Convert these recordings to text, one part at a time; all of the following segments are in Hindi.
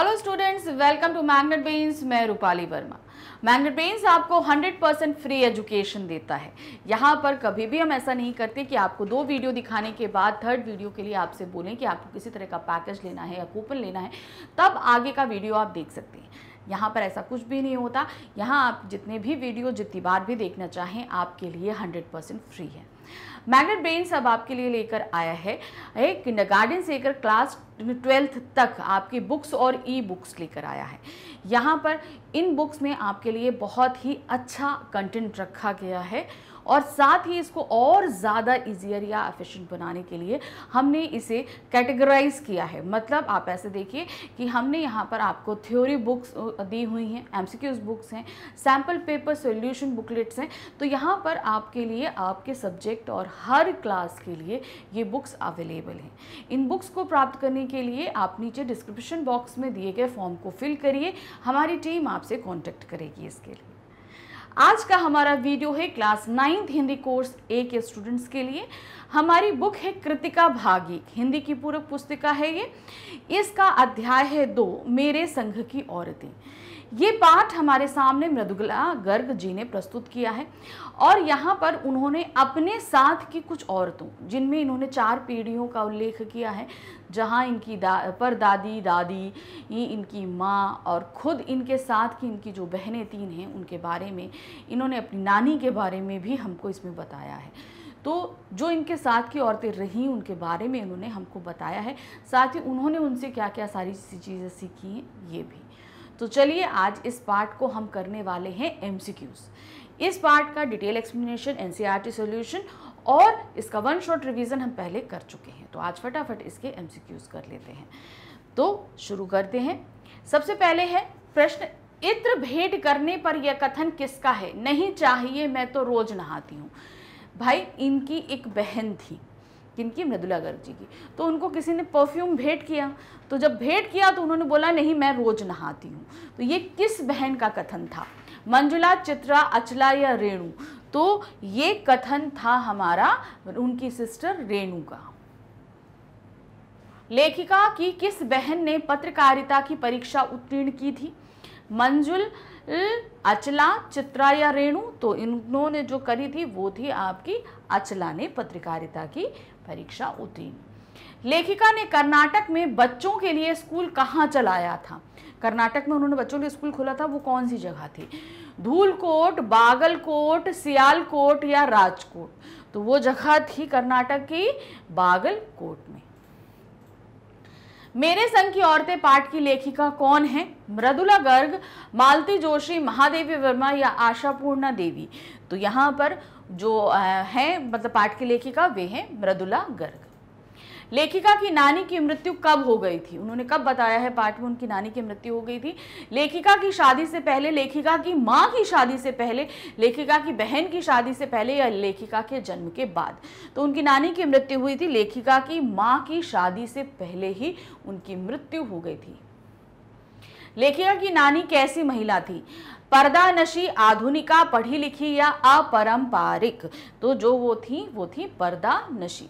Hello students welcome to Magnet Brains मैं रूपाली वर्मा। मैग्नेट बेन्स आपको 100 परसेंट फ्री एजुकेशन देता है। यहाँ पर कभी भी हम ऐसा नहीं करते कि आपको दो वीडियो दिखाने के बाद थर्ड वीडियो के लिए आपसे बोलें कि आपको किसी तरह का पैकेज लेना है या कूपन लेना है, तब आगे का वीडियो आप देख सकते हैं। यहाँ पर ऐसा कुछ भी नहीं होता। यहाँ आप जितने भी वीडियो जितनी बार भी देखना चाहें, आपके लिए हंड्रेड फ्री है। मैग्नेट ब्रेन्स अब आपके लिए लेकर आया है। एक किंडरगार्टन से लेकर क्लास ट्वेल्थ तक आपकी बुक्स और ई बुक्स लेकर आया है। यहाँ पर इन बुक्स में आपके लिए बहुत ही अच्छा कंटेंट रखा गया है। और साथ ही इसको और ज़्यादा ईजियर या एफिशिएंट बनाने के लिए हमने इसे कैटेगराइज किया है। मतलब आप ऐसे देखिए कि हमने यहाँ पर आपको थ्योरी बुक्स दी हुई हैं एम बुक्स हैं सैंपल पेपर सोल्यूशन बुकलेट्स हैं। तो यहाँ पर आपके लिए, आपके सब्जेक्ट और हर क्लास के लिए ये बुक्स अवेलेबल हैं। इन बुक्स को प्राप्त करने के लिए आप नीचे डिस्क्रिप्शन बॉक्स में दिए गए फॉर्म को फिल करिए। हमारी टीम आपसे कॉन्टेक्ट करेगी इसके लिए। आज का हमारा वीडियो है class ninth Hindi course A के स्टूडेंट्स के लिए। हमारी बुक है कृतिका भागी। हिंदी की पूरक पुस्तिका है ये। इसका अध्याय है दो, मेरे संघ की औरतें। ये पाठ हमारे सामने मृदुला गर्ग जी ने प्रस्तुत किया है और यहाँ पर उन्होंने अपने साथ की कुछ औरतों, जिनमें इन्होंने चार पीढ़ियों का उल्लेख किया है, जहाँ इनकी दा पर दादी दादी इनकी माँ और खुद इनके साथ की इनकी जो बहनें तीन हैं, उनके बारे में, इन्होंने अपनी नानी के बारे में भी हमको इसमें बताया है। तो जो इनके साथ की औरतें रहीं, उनके बारे में इन्होंने हमको बताया है। साथ ही उन्होंने उनसे क्या क्या सारी चीज़ें सीखी हैं, ये भी। तो चलिए आज इस पार्ट को हम करने वाले हैं एम इस पार्ट का डिटेल एक्सप्लेनेशन एनसीईआरटी सॉल्यूशन और इसका वन शॉट रिवीजन हम पहले कर चुके हैं। तो आज फटाफट इसके एम कर लेते हैं। तो शुरू करते हैं। सबसे पहले है प्रश्न, इत्र भेंट करने पर यह कथन किसका है? नहीं चाहिए, मैं तो रोज नहाती हूँ। भाई, इनकी एक बहन थी। किनकी? मृदुला गर्ग जी की। तो उनको किसी ने परफ्यूम भेंट किया। तो जब भेंट किया तो उन्होंने बोला, नहीं, मैं रोज नहाती हूँ। तो ये किस बहन का कथन था? मंजुला, चित्रा, अचला या रेणु? तो ये कथन था हमारा, उनकी सिस्टर रेणु का। लेखिका की किस बहन ने पत्रकारिता की परीक्षा उत्तीर्ण की थी? मंजुल, अचला, चित्रा या रेणु? तो इन्होंने जो करी थी, वो थी आपकी अचला ने पत्रकारिता की परीक्षा उत्तीर्ण लेखिका ने कर्नाटक में बच्चों के लिए स्कूल कहाँ चलाया था? कर्नाटक में उन्होंने बच्चों के लिए स्कूल खोला था, वो कौन सी जगह थी? धूलकोट, बागलकोट, सियालकोट या राजकोट? तो वो जगह थी कर्नाटक की बागलकोट में। मेरे संघ की औरतें पाठ की लेखिका कौन है? मृदुला गर्ग, मालती जोशी, महादेवी वर्मा या आशापूर्णा देवी? तो यहाँ पर जो है मतलब पाठ की लेखिका, वे हैं मृदुला गर्ग। लेखिका की नानी की मृत्यु कब हो गई थी? उन्होंने कब बताया है पाठ में उनकी नानी की मृत्यु हो गई थी? लेखिका की शादी से पहले, लेखिका की माँ की शादी से पहले, लेखिका की बहन की शादी से पहले या लेखिका के जन्म के बाद? तो उनकी नानी की मृत्यु हुई थी, लेखिका की माँ की शादी से पहले ही उनकी मृत्यु हो गई थी। लेखिका की नानी कैसी महिला थी? पर्दा नशी आधुनिका पढ़ी लिखी या अपरंपारिक। तो जो वो थी वो थी पर्दा नशी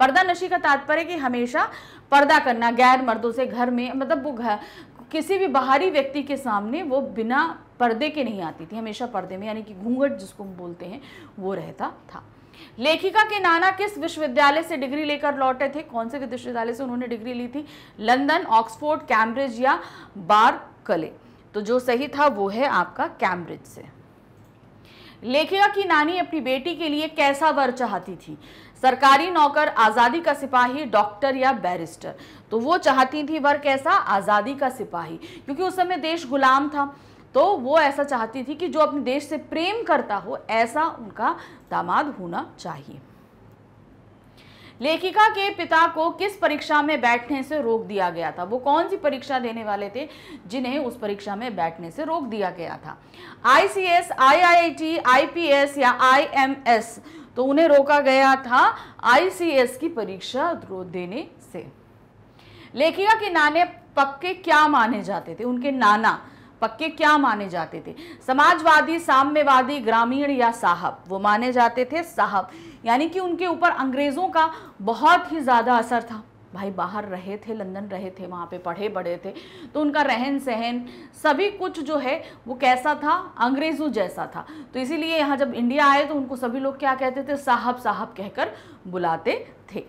पर्दा नशी का तात्पर्य कि हमेशा पर्दा करना, गैर मर्दों से घर में मतलब वो घर, किसी भी बाहरी व्यक्ति के सामने वो बिना पर्दे के नहीं आती थी। हमेशा पर्दे में, यानी कि घूंघट जिसको हम बोलते हैं, वो रहता था। लेखिका के नाना किस विश्वविद्यालय से डिग्री लेकर लौटे थे? कौन से विश्वविद्यालय से उन्होंने डिग्री ली थी? लंदन, ऑक्सफोर्ड, कैम्ब्रिज या बार कले तो जो सही था वो है आपका कैम्ब्रिज से। लेखिका की नानी अपनी बेटी के लिए कैसा वर चाहती थी? सरकारी नौकर, आज़ादी का सिपाही, डॉक्टर या बैरिस्टर? तो वो चाहती थी वर कैसा? आज़ादी का सिपाही। क्योंकि उस समय देश गुलाम था तो वो ऐसा चाहती थी कि जो अपने देश से प्रेम करता हो, ऐसा उनका दामाद होना चाहिए। लेखिका के पिता को किस परीक्षा में बैठने से रोक दिया गया था? वो कौन सी परीक्षा देने वाले थे जिन्हें उस परीक्षा में बैठने से रोक दिया गया था? आईसीएस, आईआईटी, आईपीएस या आईएमएस तो उन्हें रोका गया था आईसीएस की परीक्षा देने से। लेखिका के नाने पक्के क्या माने जाते थे? उनके नाना पक्के क्या माने जाते थे? समाजवादी साम्यवादी ग्रामीण या साहब? वो माने जाते थे साहब। यानी कि उनके ऊपर अंग्रेज़ों का बहुत ही ज़्यादा असर था। भाई, बाहर रहे थे, लंदन रहे थे, वहाँ पे पढ़े बड़े थे तो उनका रहन सहन सभी कुछ जो है, वो कैसा था? अंग्रेज़ों जैसा था। तो इसीलिए यहाँ जब इंडिया आए तो उनको सभी लोग क्या कहते थे? साहब साहब कहकर बुलाते थे।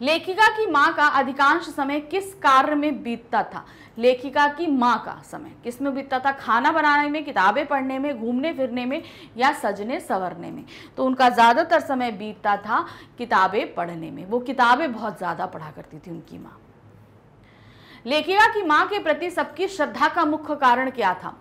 लेखिका की माँ का अधिकांश समय किस कार्य में बीतता था? लेखिका की माँ का समय। किसमें बीतता था? खाना बनाने में, किताबें पढ़ने में, घूमने फिरने में या सजने संवरने में। तो उनका ज़्यादातर समय बीतता था किताबें पढ़ने में। वो किताबें बहुत ज़्यादा पढ़ा करती थी उनकी माँ। लेखिका की माँ के प्रति सबकी श्रद्धा का मुख्य कारण क्या था?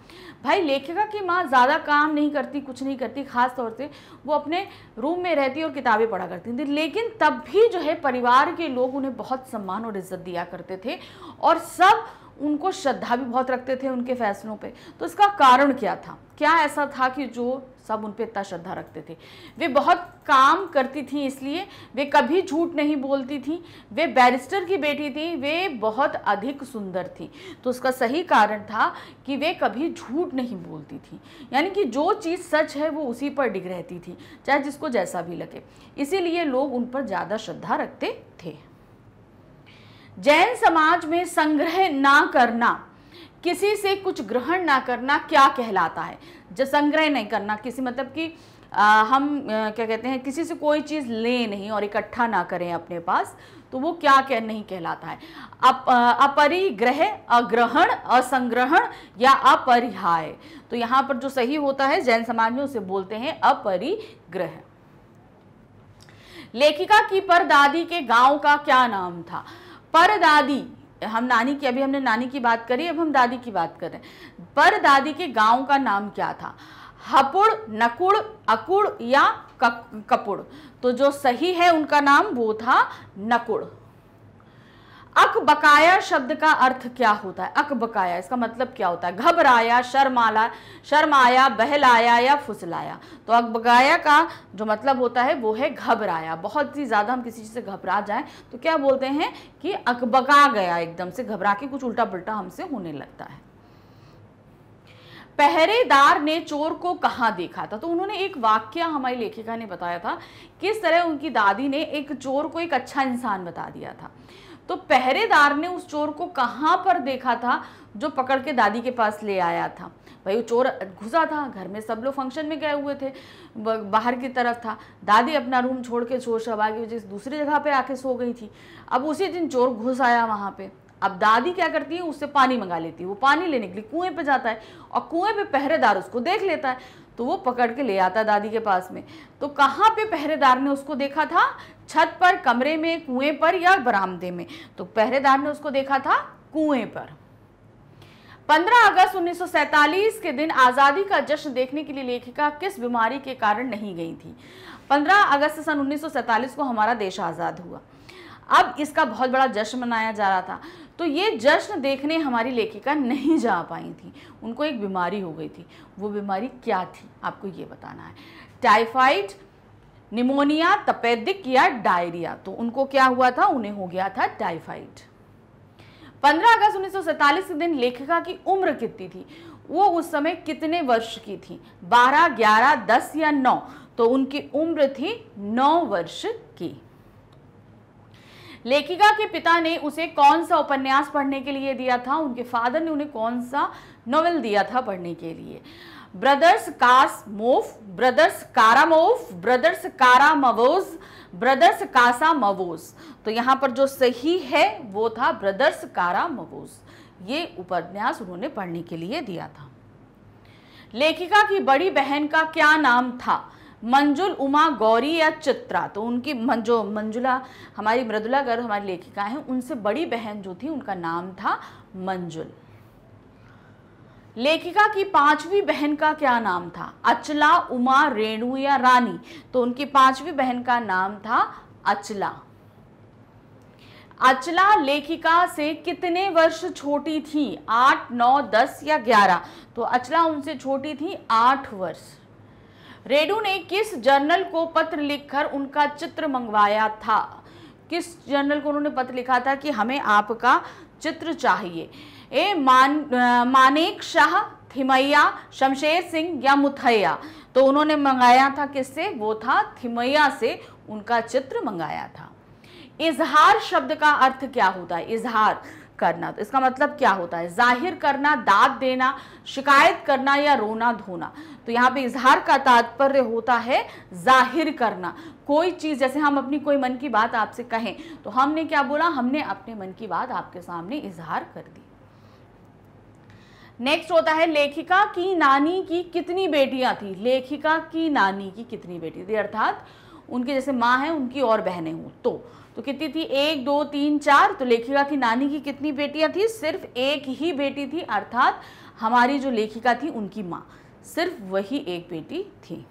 भाई, लेखिका की माँ ज़्यादा काम नहीं करती, कुछ नहीं करती, खास तौर से वो अपने रूम में रहती और किताबें पढ़ा करती थी। लेकिन तब भी जो है परिवार के लोग उन्हें बहुत सम्मान और इज़्ज़त दिया करते थे और सब उनको श्रद्धा भी बहुत रखते थे उनके फैसलों पे। तो इसका कारण क्या था? क्या ऐसा था कि जो सब उन पर इतना श्रद्धा रखते थे? वे बहुत काम करती थी इसलिए वे कभी झूठ नहीं बोलती थी। वे बैरिस्टर की बेटी थी, वे बहुत अधिक सुंदर थी। तो उसका सही कारण था कि वे कभी झूठ नहीं बोलती थी। यानी कि जो चीज़ सच है, वो उसी पर डिग रहती थी, चाहे जिसको जैसा भी लगे। इसीलिए लोग उन पर ज़्यादा श्रद्धा रखते थे। जैन समाज में संग्रह ना करना किसी से कुछ ग्रहण ना करना क्या कहलाता है? जो संग्रह नहीं करना किसी मतलब कि आ, हम आ, क्या कहते हैं किसी से कोई चीज़ ले नहीं और इकट्ठा ना करें अपने पास तो वो क्या कह नहीं कहलाता है। अप, अपरिग्रह अग्रहण असंग्रहण या अपरिहाय। तो यहाँ पर जो सही होता है जैन समाज में उसे बोलते हैं अपरिग्रह। लेखिका की परदादी के गाँव का क्या नाम था? परदादी हम नानी की, अभी हमने नानी की बात करी, अब हम दादी की बात कर रहे हैं। पर दादी के गाँव का नाम क्या था? हपुड़, नकुड़, अकुड़ या कपुड़। तो जो सही है उनका नाम वो था नकुड़। अक बकाया शब्द का अर्थ क्या होता है? अक बकाया, इसका मतलब क्या होता है? घबराया, शर्माला, शर्माया, बहलाया या फुसलाया। तो अक बकाया का जो मतलब होता है, वो है घबराया। बहुत ही ज़्यादा हम किसी चीज़ से घबरा जाएँ तो क्या बोलते हैं कि अकबका गया एकदम से, घबरा के कुछ उल्टा पुल्टा हमसे होने लगता है। पहरेदार ने चोर को कहाँ देखा था? तो उन्होंने एक वाक्य हमारी लेखिका ने बताया था, किस तरह उनकी दादी ने एक चोर को एक अच्छा इंसान बता दिया था। तो पहरेदार ने उस चोर को कहाँ पर देखा था जो पकड़ के दादी के पास ले आया था? भाई, वो चोर घुसा था, घर में सब लोग फ़ंक्शन में गए हुए थे बाहर की तरफ़ था। दादी अपना रूम छोड़ के शोर शबा की वजह दूसरी जगह पे आके सो गई थी। अब उसी दिन चोर घुस आया वहाँ पे। अब दादी क्या करती है, उससे पानी मंगा लेती है। वो पानी लेने के लिए कुएँ पे जाता है और कुएँ पे पहरेदार उसको देख लेता है। तो वो पकड़ के ले आता दादी के पास में। तो कहाँ पे पहरेदार ने उसको देखा था? छत पर, कमरे में, कुएँ पर या बरामदे में? तो पहरेदार ने उसको देखा था कुएँ पर। 15 अगस्त 1947 के दिन आज़ादी का जश्न देखने के लिए लेखिका किस बीमारी के कारण नहीं गई थी? 15 अगस्त सन 1947 को हमारा देश आज़ाद हुआ। अब इसका बहुत बड़ा जश्न मनाया जा रहा था। तो ये जश्न देखने हमारी लेखिका नहीं जा पाई थी। उनको एक बीमारी हो गई थी। वो बीमारी क्या थी आपको ये बताना है। टाइफाइड निमोनिया तपेदिक या डायरिया तो उनको क्या हुआ था? उन्हें हो गया था टाइफाइड। 15 अगस्त उन्नीस के दिन लेखिका की उम्र कितनी थी? वो उस समय कितने वर्ष की थी? 12, 11, 10 या 9 तो उनकी उम्र थी 9 वर्ष की। लेखिका के पिता ने उसे कौन सा उपन्यास पढ़ने के लिए दिया था? उनके फादर ने उन्हें कौन सा नॉवेल दिया था पढ़ने के लिए? ब्रदर्स कास मोफ, brothers Karamazov brothers Karamazov, brothers Kasa मवोज। तो यहाँ पर जो सही है, वो था ब्रदर्स कारा मवोज। ये उपन्यास उन्होंने पढ़ने के लिए दिया था। लेखिका की बड़ी बहन का क्या नाम था? मंजुल उमा गौरी या चित्रा तो उनकी मंजो मंजुला, हमारी मृदुला गर्ग हमारी लेखिका हैं, उनसे बड़ी बहन जो थी, उनका नाम था मंजुल। लेखिका की पांचवी बहन का क्या नाम था? अचला, उमा, रेणु या रानी? तो उनकी पांचवी बहन का नाम था अचला। अचला लेखिका से कितने वर्ष छोटी थी? आठ, नौ, दस या ग्यारह? तो अचला उनसे छोटी थी आठ वर्ष। रेडू ने किस जर्नल को पत्र लिखकर उनका चित्र मंगवाया था? किस जर्नल को उन्होंने पत्र लिखा था कि हमें आपका चित्र चाहिए? ए, मान मानेक शाह, थिमैया, शमशेर सिंह या मुथैया? तो उन्होंने मंगाया था किससे? वो था थिमैया से उनका चित्र मंगाया था। इजहार शब्द का अर्थ क्या होता है? इजहार। करना। तो इसका मतलब क्या होता है? ज़ाहिर करना, दाद देना, शिकायत करना या रोना धोना। तो यहाँ पे इजहार का तात्पर्य होता है ज़ाहिर करना। कोई चीज़, जैसे हम अपनी कोई मन की बात आपसे कहें तो हमने क्या बोला? हमने अपने मन की बात आपके सामने इजहार कर दी। नेक्स्ट होता है लेखिका की नानी की कितनी बेटियाँ थी? लेखिका की नानी की कितनी बेटी थी? अर्थात उनके जैसे माँ है, उनकी और बहनें हूँ। तो तो कितनी थी? एक, दो, तीन, चार। तो लेखिका की नानी की कितनी बेटियाँ थी? सिर्फ़ एक ही बेटी थी, अर्थात हमारी जो लेखिका थी, उनकी माँ। सिर्फ़ वही एक बेटी थी।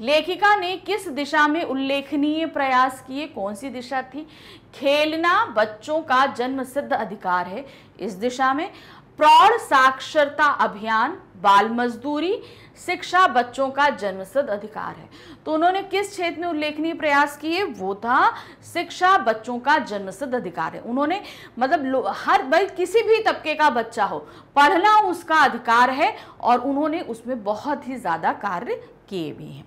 लेखिका ने किस दिशा में उल्लेखनीय प्रयास किए? कौन सी दिशा थी? खेलना बच्चों का जन्म सिद्ध अधिकार है। इस दिशा में प्रौढ़ साक्षरता अभियान, बाल मजदूरी, शिक्षा बच्चों का जन्मसिद्ध अधिकार है। तो उन्होंने किस क्षेत्र में उल्लेखनीय प्रयास किए? वो था शिक्षा बच्चों का जन्मसिद्ध अधिकार है। उन्होंने मतलब हर भाई किसी भी तबके का बच्चा हो, पढ़ना उसका अधिकार है और उन्होंने उसमें बहुत ही ज़्यादा कार्य किए भी हैं।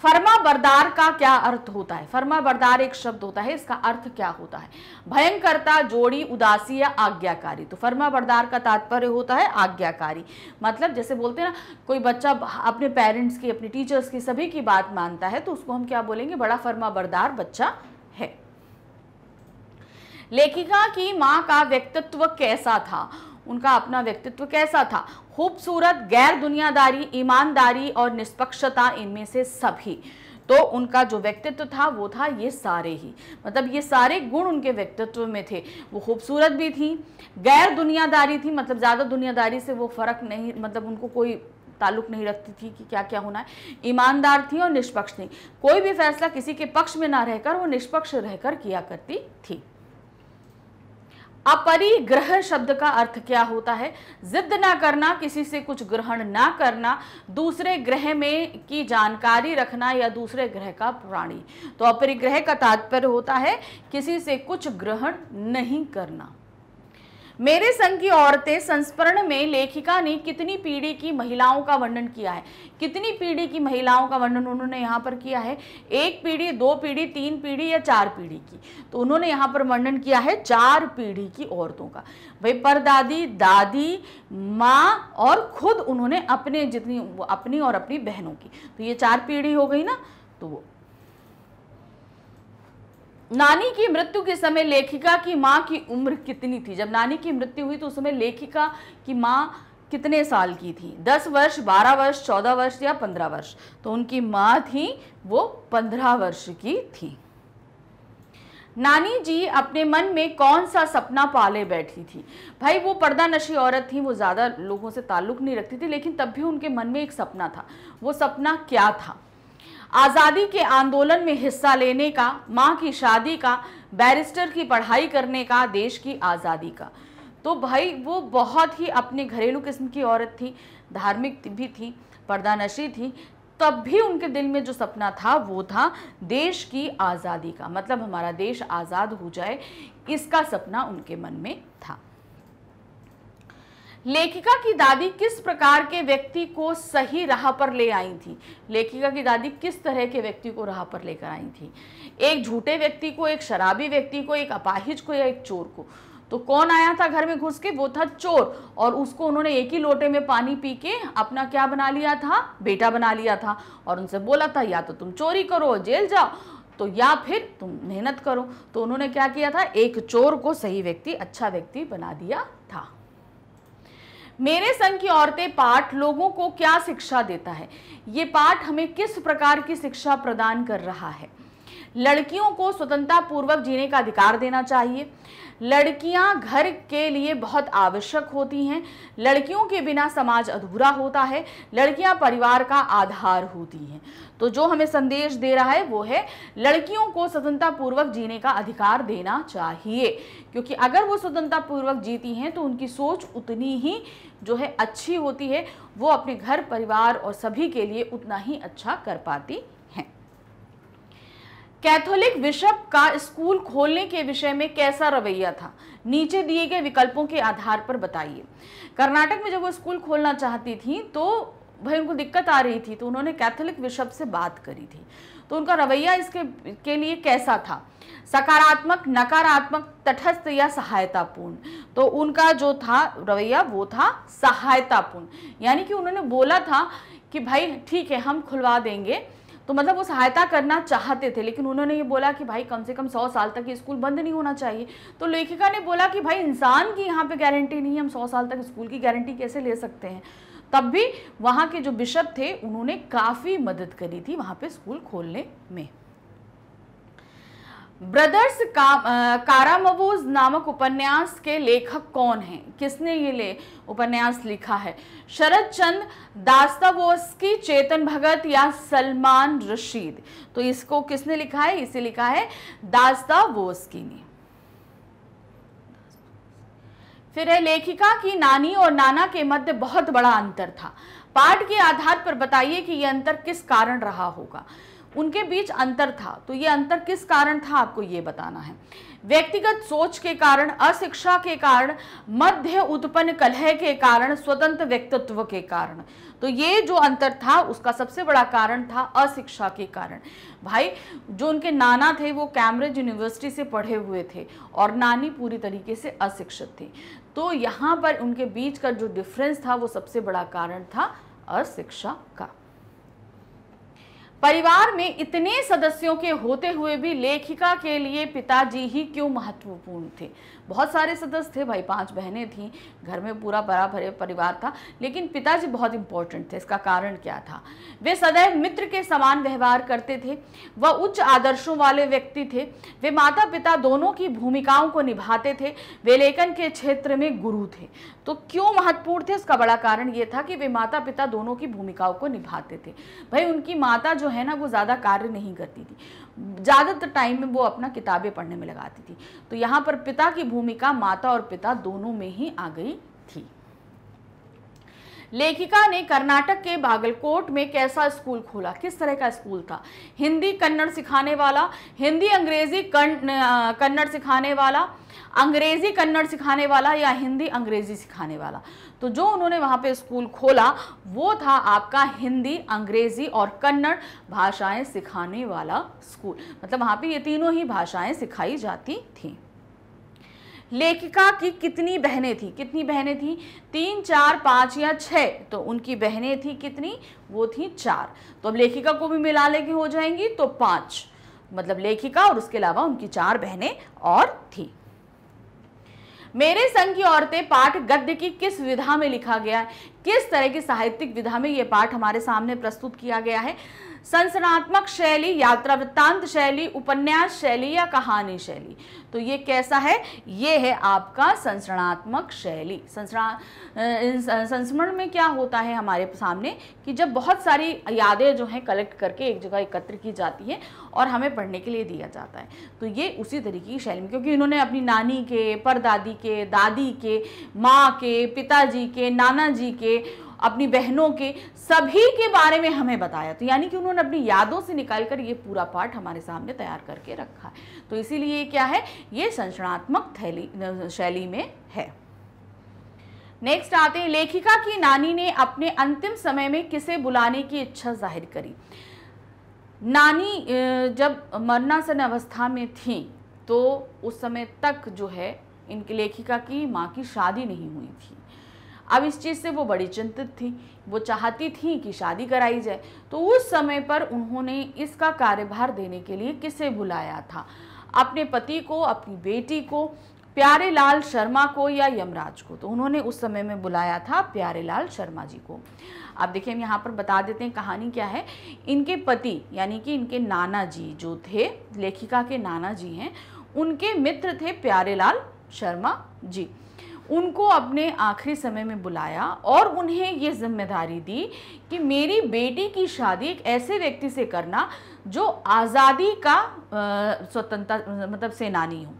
फर्मा बरदार का क्या अर्थ होता है? फर्मा बरदार एक शब्द होता है, इसका अर्थ क्या होता है? भयंकरता, जोड़ी, उदासी या आज्ञाकारी। तो फर्मा बरदार का तात्पर्य होता है आज्ञाकारी। मतलब जैसे बोलते हैं ना, कोई बच्चा अपने पेरेंट्स की, अपने टीचर्स की सभी की बात मानता है तो उसको हम क्या बोलेंगे? बड़ा फर्मा बरदार बच्चा है। लेखिका की माँ का व्यक्तित्व कैसा था? उनका अपना व्यक्तित्व कैसा था? खूबसूरत, गैर दुनियादारी, ईमानदारी और निष्पक्षता इनमें से सभी। तो उनका जो व्यक्तित्व था, वो था ये सारे ही। मतलब ये सारे गुण उनके व्यक्तित्व में थे। वो खूबसूरत भी थी, गैर दुनियादारी थी मतलब ज़्यादा दुनियादारी से वो फ़र्क नहीं मतलब उनको कोई ताल्लुक नहीं रखती थी कि क्या क्या होना है। ईमानदार थी और निष्पक्ष थी। कोई भी फैसला किसी के पक्ष में ना रहकर वो निष्पक्ष रहकर किया करती थी। अपरिग्रह शब्द का अर्थ क्या होता है? जिद ना करना, किसी से कुछ ग्रहण ना करना, दूसरे ग्रह में की जानकारी रखना या दूसरे ग्रह का प्राणी। तो अपरिग्रह का तात्पर्य होता है, किसी से कुछ ग्रहण नहीं करना। मेरे संघ की औरतें संस्मरण में लेखिका ने कितनी पीढ़ी की महिलाओं का वर्णन किया है? कितनी पीढ़ी की महिलाओं का वर्णन उन्होंने यहाँ पर किया है? एक पीढ़ी, दो पीढ़ी, तीन पीढ़ी या चार पीढ़ी की? तो उन्होंने यहाँ पर वर्णन किया है चार पीढ़ी की औरतों का। भाई परदादी, दादी, माँ और खुद उन्होंने अपने जितनी, अपनी और अपनी बहनों की। तो ये चार पीढ़ी हो गई ना? तो नानी की मृत्यु के समय लेखिका की माँ की उम्र कितनी थी? जब नानी की मृत्यु हुई तो उस समय लेखिका की माँ कितने साल की थी? दस वर्ष, बारह वर्ष, चौदह वर्ष या पंद्रह वर्ष? तो उनकी माँ थी, वो पंद्रह वर्ष की थी। नानी जी अपने मन में कौन सा सपना पाले बैठी थी? भाई, वो पर्दा नशी औरत थी, वो ज़्यादा लोगों से ताल्लुक़ नहीं रखती थी, लेकिन तब भी उनके मन में एक सपना था। वो सपना क्या था? आज़ादी के आंदोलन में हिस्सा लेने का, माँ की शादी का, बैरिस्टर की पढ़ाई करने का, देश की आज़ादी का। तो भाई, वो बहुत ही अपने घरेलू किस्म की औरत थी, धार्मिक भी थी, पर्दानशी थी, तब भी उनके दिल में जो सपना था, वो था देश की आज़ादी का। मतलब हमारा देश आज़ाद हो जाए, इसका सपना उनके मन में था। लेखिका की दादी किस प्रकार के व्यक्ति को सही राह पर ले आई थी? लेखिका की दादी किस तरह के व्यक्ति को राह पर लेकर आई थी? एक झूठे व्यक्ति को, एक शराबी व्यक्ति को, एक अपाहिज को या एक चोर को? तो कौन आया था घर में घुस के? वो था चोर। और उसको उन्होंने एक ही लोटे में पानी पी के अपना क्या बना लिया था? बेटा बना लिया था। और उनसे बोला था, या तो तुम चोरी करो, जेल जाओ। तो या फिर तुम मेहनत करो। तो उन्होंने क्या किया था? एक चोर को सही व्यक्ति अच्छा व्यक्ति बना दिया था। मेरे संघ की औरतें पाठ लोगों को क्या शिक्षा देता है? ये पाठ हमें किस प्रकार की शिक्षा प्रदान कर रहा है? लड़कियों को स्वतंत्रता पूर्वक जीने का अधिकार देना चाहिए। लड़कियाँ घर के लिए बहुत आवश्यक होती हैं। लड़कियों के बिना समाज अधूरा होता है। लड़कियाँ परिवार का आधार होती हैं। तो जो हमें संदेश दे रहा है वो है, लड़कियों को स्वतंत्रता पूर्वक जीने का अधिकार देना चाहिए। क्योंकि अगर वो स्वतंत्रता पूर्वक जीती हैं तो उनकी सोच उतनी ही जो है अच्छी होती है। वो अपने घर, परिवार और सभी के लिए उतना ही अच्छा कर पाती कैथोलिक बिशप का स्कूल खोलने के विषय में कैसा रवैया था? नीचे दिए गए विकल्पों के आधार पर बताइए। कर्नाटक में जब वो स्कूल खोलना चाहती थी तो भाई उनको दिक्कत आ रही थी तो उन्होंने कैथोलिक बिशप से बात करी थी। तो उनका रवैया इसके, के लिए कैसा था? सकारात्मक, नकारात्मक, तटस्थ या सहायतापूर्ण? तो उनका जो था रवैया, वो था सहायतापूर्ण। यानी कि उन्होंने बोला था कि भाई, ठीक है, हम खुलवा देंगे तो मतलब वो सहायता करना चाहते थे, लेकिन उन्होंने ये बोला कि भाई कम से कम सौ साल तक ये स्कूल बंद नहीं होना चाहिए। तो लेखिका ने बोला कि भाई इंसान की यहाँ पे गारंटी नहीं है, हम सौ साल तक स्कूल की गारंटी कैसे ले सकते हैं? तब भी वहाँ के जो बिशप थे, उन्होंने काफ़ी मदद करी थी वहाँ पर स्कूल खोलने में। ब्रदर्स का, कारामवूज नामक उपन्यास के लेखक कौन हैं? किसने ये ले उपन्यास लिखा है? शरद चंद दास्तावोस्की चेतन भगत या सलमान रशीद? तो इसको किसने लिखा है? इसे लिखा है दास्तावोस्की ने। फिर है लेखिका की नानी और नाना के मध्य बहुत बड़ा अंतर था। पाठ के आधार पर बताइए कि यह अंतर किस कारण रहा होगा? उनके बीच अंतर था। तो ये अंतर किस कारण था, आपको ये बताना है। व्यक्तिगत सोच के कारण, अशिक्षा के कारण, मध्य उत्पन्न कलह के कारण, स्वतंत्र व्यक्तित्व के कारण। तो ये जो अंतर था, उसका सबसे बड़ा कारण था अशिक्षा के कारण। भाई, जो उनके नाना थे, वो कैम्ब्रिज यूनिवर्सिटी से पढ़े हुए थे और नानी पूरी तरीके से अशिक्षित थी। तो यहाँ पर उनके बीच का जो डिफरेंस था, वो सबसे बड़ा कारण था अशिक्षा का। परिवार में इतने सदस्यों के होते हुए भी लेखिका के लिए पिताजी ही क्यों महत्वपूर्ण थे? बहुत सारे सदस्य थे भाई, पाँच बहनें थीं, घर में पूरा बड़ा भरे परिवार था, लेकिन पिताजी बहुत इंपॉर्टेंट थे, इसका कारण क्या था? वे सदैव मित्र के समान व्यवहार करते थे, वह उच्च आदर्शों वाले व्यक्ति थे, वे माता पिता दोनों की भूमिकाओं को निभाते थे, वे लेखन के क्षेत्र में गुरु थे। तो क्यों महत्वपूर्ण थे? उसका बड़ा कारण ये था कि वे माता पिता दोनों की भूमिकाओं को निभाते थे। भाई, उनकी माता जो है ना, वो ज़्यादा कार्य नहीं करती थी। ज़्यादातर टाइम में वो अपना किताबें पढ़ने में लगाती थी। तो यहाँ पर पिता की भूमिका माता और पिता दोनों में ही आ गई थी। लेखिका ने कर्नाटक के बागलकोट में कैसा स्कूल खोला? किस तरह का स्कूल था? हिंदी कन्नड़ सिखाने वाला, हिंदी अंग्रेज़ी कन्नड़ सिखाने वाला, अंग्रेज़ी कन्नड़ सिखाने वाला या हिंदी अंग्रेज़ी सिखाने वाला? तो जो उन्होंने वहाँ पे स्कूल खोला, वो था आपका हिंदी, अंग्रेज़ी और कन्नड़ भाषाएँ सिखाने वाला स्कूल। मतलब वहाँ पे ये तीनों ही भाषाएँ सिखाई जाती थी। लेखिका की कितनी बहनें थी? कितनी बहनें थी? तीन, चार, पाँच या छः तो उनकी बहनें थी कितनी? वो थी चार। तो अब लेखिका को भी मिला लेके हो जाएँगी तो पाँच। मतलब लेखिका और उसके अलावा उनकी चार बहनें और थी। मेरे संघ की औरतें पाठ गद्य की किस विधा में लिखा गया है? किस तरह की साहित्यिक विधा में ये पाठ हमारे सामने प्रस्तुत किया गया है? संसनात्मक शैली, यात्रा वृत्तांत शैली, उपन्यास शैली या कहानी शैली। तो ये कैसा है? ये है आपका संस्मरणात्मक शैली। संस्मरण में क्या होता है हमारे सामने? कि जब बहुत सारी यादें जो हैं कलेक्ट करके एक जगह एकत्र की जाती है और हमें पढ़ने के लिए दिया जाता है। तो ये उसी तरीके की शैली में, क्योंकि इन्होंने अपनी नानी के, परदादी के, दादी के, माँ के, पिताजी के नाना जी के अपनी बहनों के सभी के बारे में हमें बताया। तो यानी कि उन्होंने अपनी यादों से निकाल कर ये पूरा पाठ हमारे सामने तैयार करके रखा है। तो इसीलिए क्या है? ये संरचनात्मक शैली में है। नेक्स्ट आते हैं। लेखिका की नानी ने अपने अंतिम समय में किसे बुलाने की इच्छा ज़ाहिर करी? नानी जब मरनासन अवस्था में थी तो उस समय तक जो है, इनकी लेखिका की माँ की शादी नहीं हुई थी। अब इस चीज़ से वो बड़ी चिंतित थी। वो चाहती थी कि शादी कराई जाए। तो उस समय पर उन्होंने इसका कार्यभार देने के लिए किसे बुलाया था? अपने पति को, अपनी बेटी को, प्यारे लाल शर्मा को या यमराज को? तो उन्होंने उस समय में बुलाया था प्यारे लाल शर्मा जी को। अब देखिए, हम यहाँ पर बता देते हैं कहानी क्या है। इनके पति, यानी कि इनके नाना जी जो थे, लेखिका के नाना जी हैं, उनके मित्र थे प्यारे लाल शर्मा जी। उनको अपने आखिरी समय में बुलाया और उन्हें ये ज़िम्मेदारी दी कि मेरी बेटी की शादी एक ऐसे व्यक्ति से करना जो आज़ादी का स्वतंत्रता मतलब सेनानी हो।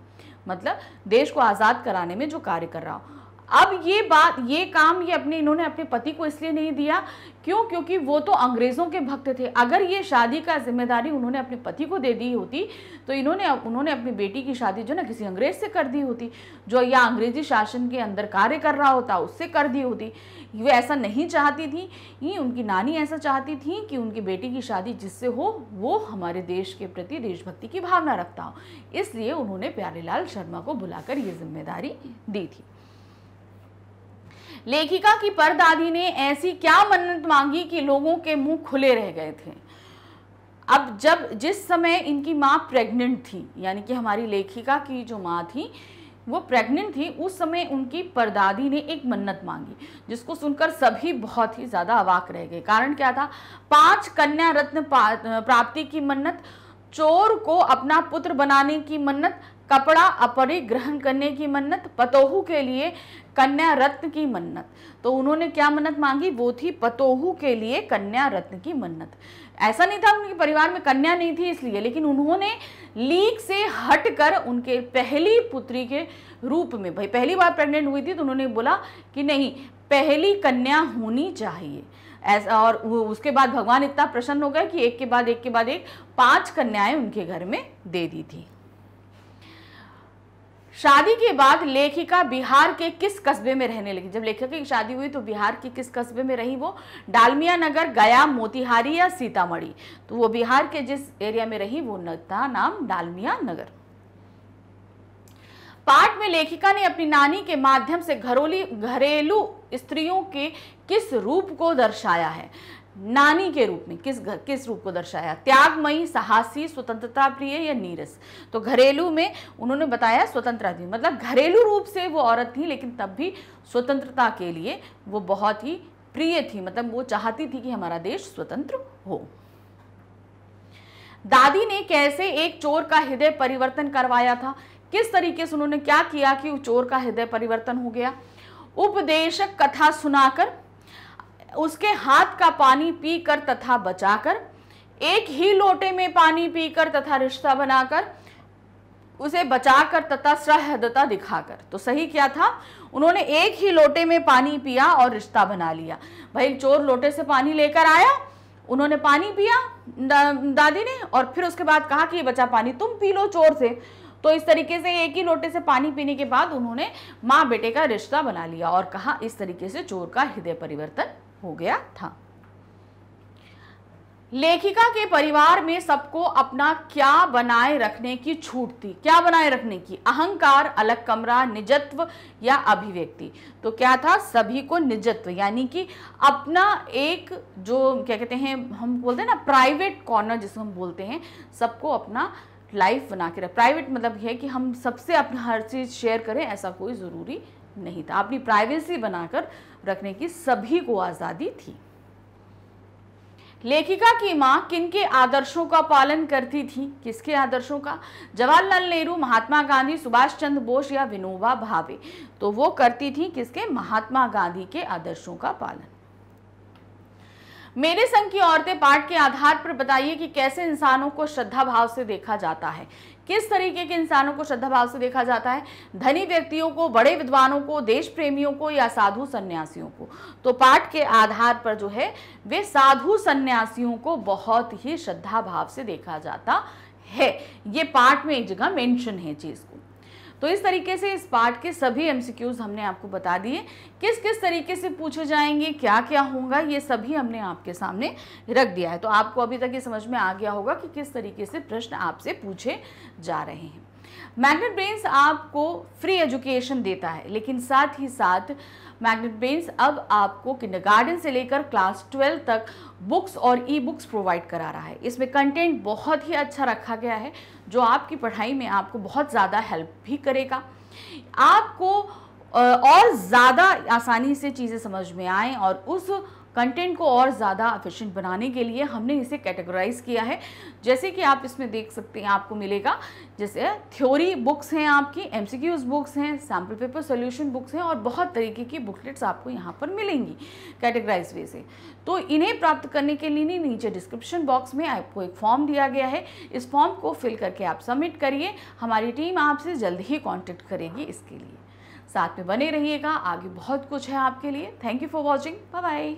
मतलब देश को आज़ाद कराने में जो कार्य कर रहा हो। अब ये बात, ये काम ये अपने, इन्होंने अपने पति को इसलिए नहीं दिया। क्यों? क्योंकि वो तो अंग्रेज़ों के भक्त थे। अगर ये शादी का ज़िम्मेदारी उन्होंने अपने पति को दे दी होती तो इन्होंने, उन्होंने अपनी बेटी की शादी जो ना किसी अंग्रेज़ से कर दी होती। जो या अंग्रेज़ी शासन के अंदर कार्य कर रहा होता, उससे कर दी होती। वे ऐसा नहीं चाहती थी। ये उनकी नानी ऐसा चाहती थी कि उनकी बेटी की शादी जिससे हो, वो हमारे देश के प्रति, देशभक्ति की भावना रखता हो। इसलिए उन्होंने प्यारेलाल शर्मा को बुलाकर ये ज़िम्मेदारी दी थी। लेखिका की परदादी ने ऐसी क्या मन्नत मांगी कि लोगों के मुँह खुले रह गए थे? अब जब, जिस समय इनकी माँ प्रेग्नेंट थी, यानी कि हमारी लेखिका की जो माँ थी, वो प्रेग्नेंट थी, उस समय उनकी परदादी ने एक मन्नत मांगी, जिसको सुनकर सभी बहुत ही ज़्यादा अवाक रह गए। कारण क्या था? पाँच कन्या रत्न प्राप्ति की मन्नत, चोर को अपना पुत्र बनाने की मन्नत कपड़ा अपरिग्रहण करने की मन्नत, पतोहू के लिए कन्या रत्न की मन्नत। तो उन्होंने क्या मन्नत मांगी? वो थी पतोहू के लिए कन्या रत्न की मन्नत। ऐसा नहीं था उनके परिवार में कन्या नहीं थी इसलिए, लेकिन उन्होंने लीक से हटकर उनके पहली पुत्री के रूप में, भाई पहली बार प्रेग्नेंट हुई थी तो उन्होंने बोला कि नहीं, पहली कन्या होनी चाहिए। ऐसा, और उसके बाद भगवान इतना प्रसन्न हो गए कि एक के बाद एक के बाद एक पाँच कन्याएँ उनके घर में दे दी थी। शादी के बाद लेखिका बिहार के किस कस्बे में रहने लगी? जब लेखिका की शादी हुई तो बिहार के किस कस्बे में रही वो? डालमिया नगर, गया, मोतिहारी या सीतामढ़ी? तो वो बिहार के जिस एरिया में रही वो था नाम डालमिया नगर। पाठ में लेखिका ने अपनी नानी के माध्यम से घरोली घरेलू स्त्रियों के किस रूप को दर्शाया है? नानी के रूप में, किस घर, किस रूप को दर्शाया? त्यागमयी, साहसी, स्वतंत्रता प्रिय या नीरस? तो घरेलू में उन्होंने बताया स्वतंत्रता मतलब घरेलू रूप से वो औरत थी, लेकिन तब भी स्वतंत्रता के लिए वो बहुत ही प्रिय थी। मतलब वो चाहती थी कि हमारा देश स्वतंत्र हो। दादी ने कैसे एक चोर का हृदय परिवर्तन करवाया था? किस तरीके से उन्होंने क्या किया कि चोर का हृदय परिवर्तन हो गया? उपदेशक कथा सुनाकर उसके हाथ का पानी पीकर तथा बचाकर एक ही लोटे में पानी पीकर तथा रिश्ता बनाकर उसे बचाकर तथा सहृदता दिखाकर। तो सही क्या था? उन्होंने एक ही लोटे में पानी पिया और रिश्ता बना लिया। भाई चोर लोटे से पानी लेकर आया उन्होंने पानी पिया दा, दादी ने और फिर उसके बाद कहा कि ये बचा पानी तुम पी लो चोर से। तो इस तरीके से एक ही लोटे से पानी पीने के बाद उन्होंने माँ बेटे का रिश्ता बना लिया और कहा इस तरीके से चोर का हृदय परिवर्तन हो गया था। लेखिका के परिवार में सबको अपना क्या बनाए रखने की छूट थी, क्या बनाए रखने की? अहंकार, अलग कमरा, निजत्व या अभिव्यक्ति? तो क्या था? सभी को निजत्व, यानी कि अपना एक जो क्या कहते हैं, हम बोलते हैं ना प्राइवेट कॉर्नर जिसको हम बोलते हैं, सबको अपना लाइफ बना के रख। प्राइवेट मतलब है कि हम सबसे अपना हर चीज़ शेयर करें, ऐसा कोई ज़रूरी नहीं था। अपनी प्राइवेसी बनाकर रखने की सभी को आज़ादी थी। लेखिका की माँ किनके आदर्शों का पालन करती थी? किसके आदर्शों का? जवाहरलाल नेहरू, महात्मा गांधी, सुभाष चंद्र बोस या विनोबा भावे। तो वो करती थी किसके? महात्मा गांधी के आदर्शों का पालन। मेरे संघ की औरतें पाठ के आधार पर बताइए कि कैसे इंसानों को श्रद्धा भाव से देखा जाता है। किस तरीके के इंसानों को श्रद्धा भाव से देखा जाता है? धनी व्यक्तियों को, बड़े विद्वानों को देश प्रेमियों को या साधु सन्यासियों को? तो पाठ के आधार पर जो है, वे साधु सन्यासियों को बहुत ही श्रद्धा भाव से देखा जाता है। ये पाठ में एक जगह मेंशन है चीज़ को। तो इस तरीके से इस पार्ट के सभी एमसीक्यूज हमने आपको बता दिए किस किस तरीके से पूछे जाएँगे क्या क्या होगा, ये सभी हमने आपके सामने रख दिया है। तो आपको अभी तक ये समझ में आ गया होगा कि किस तरीके से प्रश्न आपसे पूछे जा रहे हैं। मैग्नेट ब्रेन्स आपको फ्री एजुकेशन देता है, लेकिन साथ ही साथ मैग्नेट ब्रेन्स अब आपको किंडरगार्टन से लेकर क्लास ट्वेल्व तक बुक्स और ई बुक्स प्रोवाइड करा रहा है। इसमें कंटेंट बहुत ही अच्छा रखा गया है, जो आपकी पढ़ाई में आपको बहुत ज़्यादा हेल्प भी करेगा। आपको और ज़्यादा आसानी से चीज़ें समझ में आएँ और उस कंटेंट को और ज़्यादा एफिशिएंट बनाने के लिए हमने इसे कैटेगराइज किया है। जैसे कि आप इसमें देख सकते हैं, आपको मिलेगा, जैसे थ्योरी बुक्स हैं आपकी एमसीक्यूज बुक्स हैं सैंपल पेपर सोल्यूशन बुक्स हैं और बहुत तरीके की बुकलेट्स आपको यहाँ पर मिलेंगी कैटेगराइज वे से। तो इन्हें प्राप्त करने के लिए नीचे डिस्क्रिप्शन बॉक्स में आपको एक फॉर्म दिया गया है। इस फॉर्म को फिल करके आप सबमिट करिए। हमारी टीम आपसे जल्द ही कॉन्टेक्ट करेगी इसके लिए। साथ में बने रहिएगा। आगे बहुत कुछ है आपके लिए। Thank you for watching bye bye